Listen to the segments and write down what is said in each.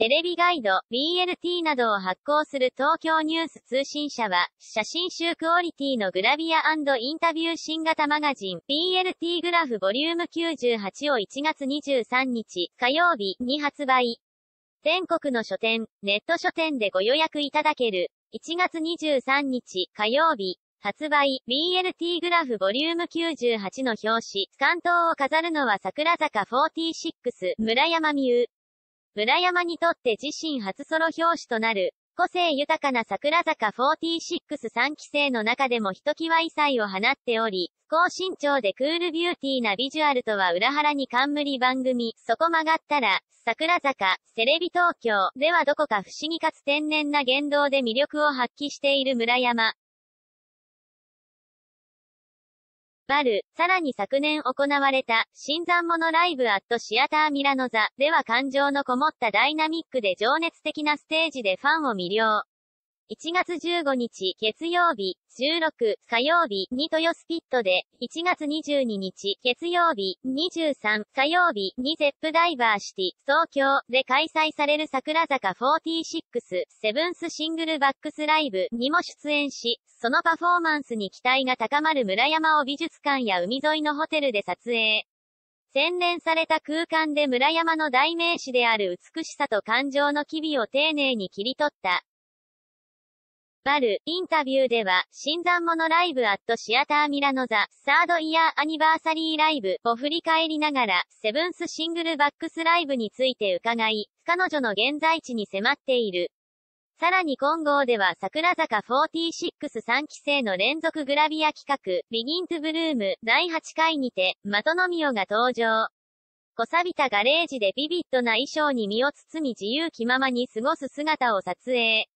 テレビガイド、BLT などを発行する東京ニュース通信社は、写真集クオリティのグラビアインタビュー新型マガジン、BLT グラフボリューム98を1月23日、火曜日に発売。全国の書店、ネット書店でご予約いただける。1月23日、火曜日、発売、BLT グラフボリューム98の表紙、関東を飾るのは桜坂46、村山美優。村山にとって自身初ソロ表紙となる、個性豊かな桜坂463期生の中でもひときわ異彩を放っており、高身長でクールビューティーなビジュアルとは裏腹に冠番組、そこ曲がったら、桜坂、テレビ東京ではどこか不思議かつ天然な言動で魅力を発揮している村山。バル、さらに昨年行われた、新参者ライブアットシアターミラノザでは感情のこもったダイナミックで情熱的なステージでファンを魅了。1月15日、月曜日、16、火曜日、に豊スピットで、1月22日、月曜日、23、火曜日、にゼップダイバーシティ、東京で開催される桜坂46、セブンスシングルバックスライブにも出演し、そのパフォーマンスに期待が高まる村山を美術館や海沿いのホテルで撮影。洗練された空間で村山の代名詞である美しさと感情の機微を丁寧に切り取った。バル、インタビューでは、新参者ライブアットシアターミラノザ、サードイヤーアニバーサリーライブを振り返りながら、セブンスシングルバックスライブについて伺い、彼女の現在地に迫っている。さらに今号では桜坂463期生の連続グラビア企画、ビギントゥブルーム第8回にて、マトノミオが登場。こさびたガレージでビビッドな衣装に身を包み自由気ままに過ごす姿を撮影。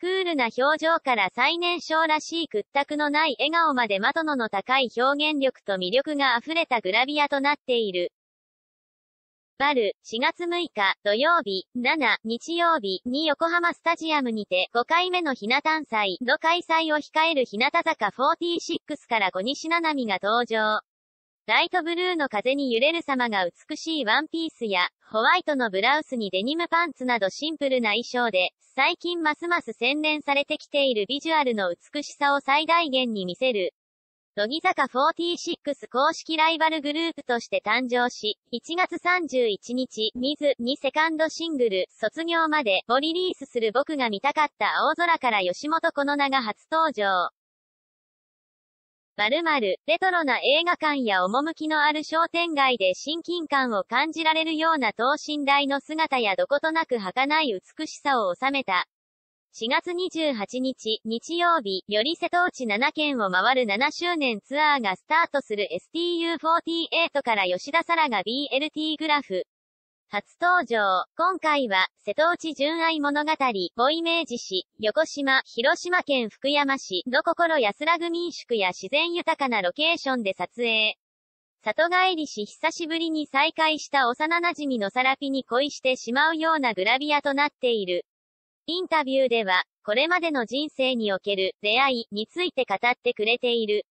クールな表情から最年少らしい屈託のない笑顔までマトノの高い表現力と魅力が溢れたグラビアとなっている。バル、4月6日、土曜日、7、日曜日に横浜スタジアムにて5回目のひな誕祭の開催を控える日向坂46から小西七海が登場。ライトブルーの風に揺れる様が美しいワンピースや、ホワイトのブラウスにデニムパンツなどシンプルな衣装で、最近ますます洗練されてきているビジュアルの美しさを最大限に見せる。乃木坂46公式ライバルグループとして誕生し、1月31日、ミズにセカンドシングル、卒業までをリリースする僕が見たかった青空から吉本この名が初登場。〇〇、レトロな映画館や趣のある商店街で親近感を感じられるような等身大の姿やどことなく儚い美しさを収めた。4月28日、日曜日、より瀬戸内7県を回る7周年ツアーがスタートする STU48 から吉田沙羅が BLT グラフ、初登場。今回は、瀬戸内純愛物語をイメージし、横島、広島県福山市の心安らぐ民宿や自然豊かなロケーションで撮影。里帰りし久しぶりに再会した幼馴染のサラピに恋してしまうようなグラビアとなっている。インタビューでは、これまでの人生における出会いについて語ってくれている。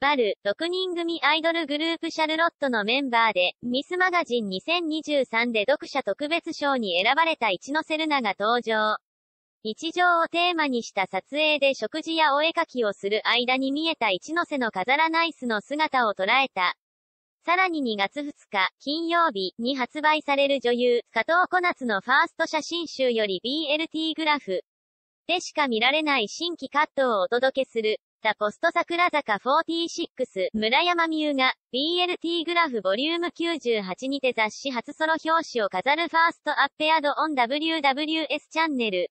バル、6人組アイドルグループシャルロットのメンバーで、ミスマガジン2023で読者特別賞に選ばれた一ノ瀬ルナが登場。日常をテーマにした撮影で食事やお絵描きをする間に見えた一ノ瀬の飾らナイスの姿を捉えた。さらに2月2日、金曜日に発売される女優、加藤小夏のファースト写真集より BLT グラフでしか見られない新規カットをお届けする。ザ・ポスト桜坂46、村山美優が、BLT グラフボリューム98にて雑誌初ソロ表紙を飾るファーストアッペアドオン WWS チャンネル。